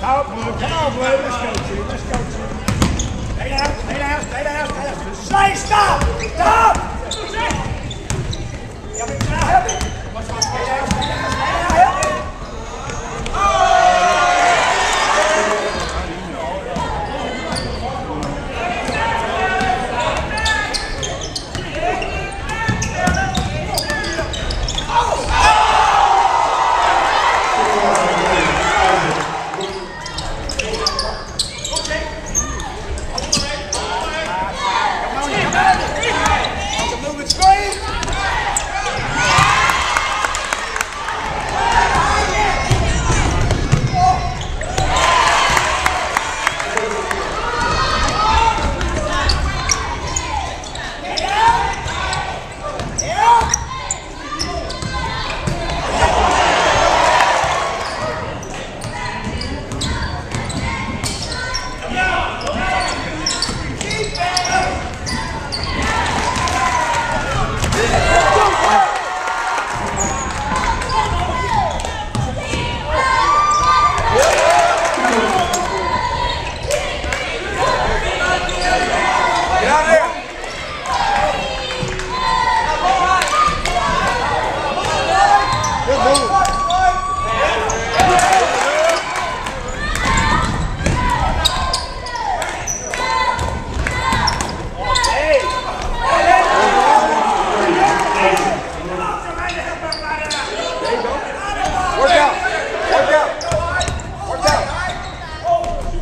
Come on, Blue. Come on, Blue. Let's go, G. Let's go.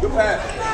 Good pass.